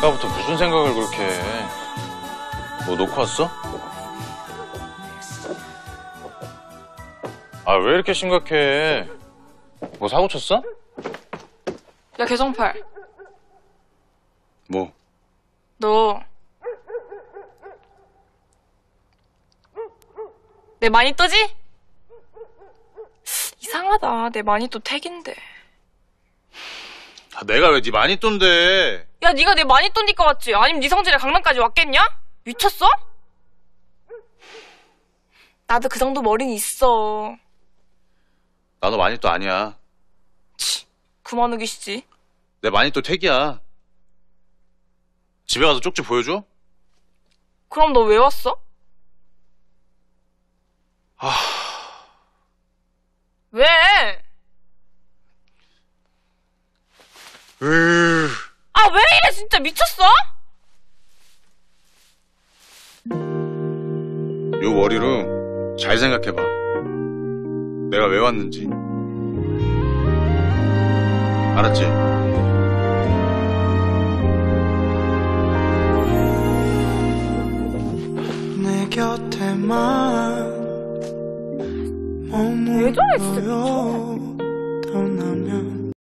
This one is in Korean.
무슨 생각을 그렇게 해? 뭐 놓고 왔어? 아, 왜 이렇게 심각해? 뭐 사고 쳤어? 야, 개성팔. 뭐? 너. 내 마니또지? 이상하다. 내 마니또 택인데. 아, 내가 왜네 마니또인데? 야, 네가 내 마니또니까 왔지. 아니면 네 성질에 강남까지 왔겠냐? 미쳤어? 나도 그 정도 머리는 있어. 나도 마니또 아니야. 그만 우기시지. 내 마니또 택이야. 집에 가서 쪽지 보여줘? 그럼 너 왜 왔어? 왜? 으... 진짜 미쳤어? 요 머리로 잘 생각해봐. 내가 왜 왔는지. 알았지? 내 곁에만 왜 저래, 진짜 머물러요 떠나면